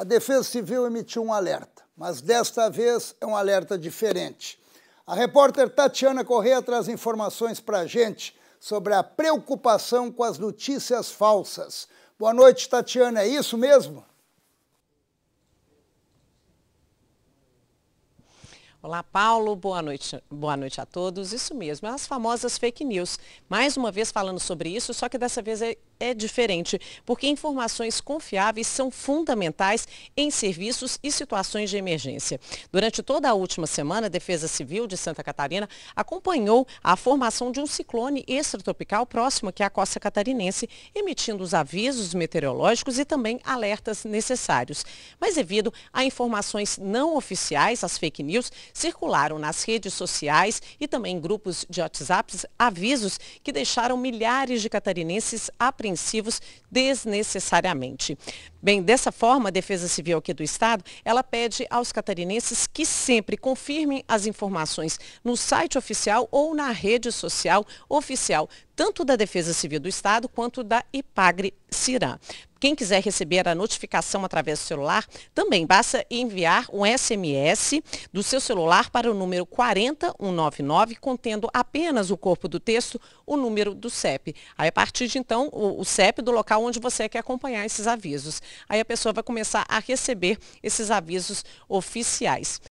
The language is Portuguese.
A Defesa Civil emitiu um alerta, mas desta vez é um alerta diferente. A repórter Tatiana Corrêa traz informações para a gente sobre a preocupação com as notícias falsas. Boa noite, Tatiana, é isso mesmo? Olá, Paulo. Boa noite. Boa noite a todos. Isso mesmo, as famosas fake news. Mais uma vez falando sobre isso, só que dessa vez é é diferente, porque informações confiáveis são fundamentais em serviços e situações de emergência. Durante toda a última semana, a Defesa Civil de Santa Catarina acompanhou a formação de um ciclone extratropical próximo aqui à costa catarinense, emitindo os avisos meteorológicos e também alertas necessários. Mas devido a informações não oficiais, as fake news, circularam nas redes sociais e também em grupos de WhatsApp avisos que deixaram milhares de catarinenses apreensivos desnecessariamente. Bem, dessa forma, a Defesa Civil aqui do Estado, ela pede aos catarinenses que sempre confirmem as informações no site oficial ou na rede social oficial, tanto da Defesa Civil do Estado quanto da IPAGRE Cirã. Quem quiser receber a notificação através do celular, também basta enviar um SMS do seu celular para o número 40199, contendo apenas o corpo do texto, o número do CEP. Aí, a partir de então, o, o CEP do local onde você quer acompanhar esses avisos. Aí a pessoa vai começar a receber esses avisos oficiais.